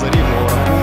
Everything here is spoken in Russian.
до рівного.